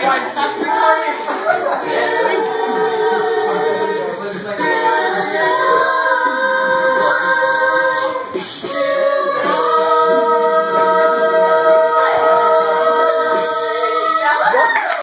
Stop recording.